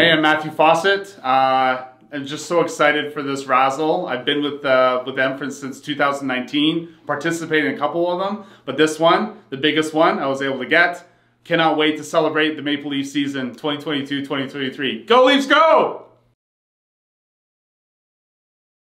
Hey, I'm Matthew Fawcett. Uh, I'm just so excited for this Razzall. I've been with uh, with them since 2019, participated in a couple of them, but this one, the biggest one, I was able to get. Cannot wait to celebrate the Maple Leaf season 2022-2023. Go Leafs, go!